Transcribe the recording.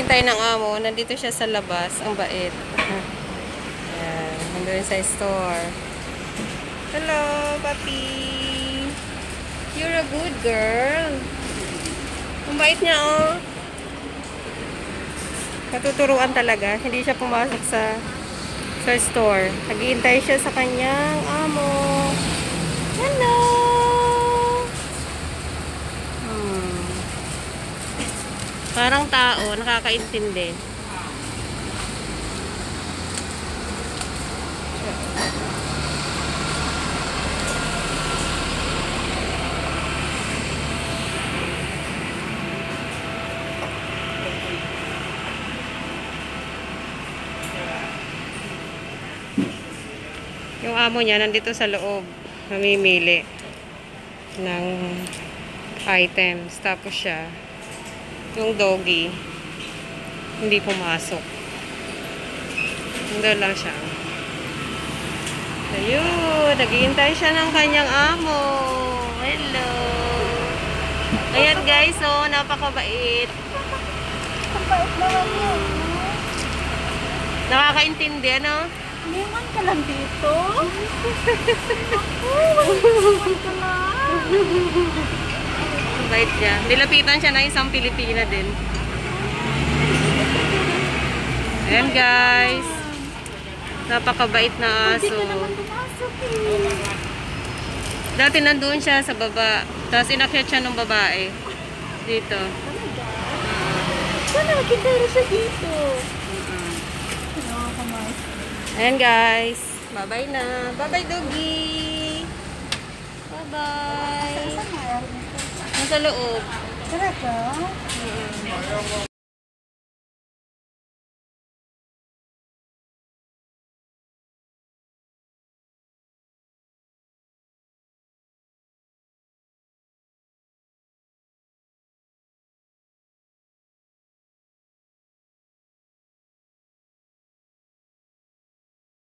hinihintay ng amo. Nandito siya sa labas. Ang bait. Ayan. Nandun sa store. Hello, papi. You're a good girl. Ang bait niya, oh. Katuturuan talaga. Hindi siya pumasok sa sa store. Naghihintay siya sa kanyang amo. Hello! Hmm. Parang tao, nakakaintindi. Yung amo niya nandito sa loob, namimili ng items. Tapos siya, yung doggy, hindi pumasok. Nandun lang siya. Ayun, naghihintay siya ng kanyang amo. Hello. Ayan guys, oh, napakabait. Ang bait naman yun. Nakakaintindi, ano? Liman ka lang dito. Oo, liman ka lang. Ang bait niya. Nilapitan siya na isang Pilipina din. Ayan guys. Napakabait na aso. eh. Dati nandun siya sa baba. Tapos inakyat siya ng babae. Dito. Talaga? Sana nakitero siya dito. Ayan guys. Bye-bye na. Bye-bye doggy. Bye-bye. Nasa loob. Talaga?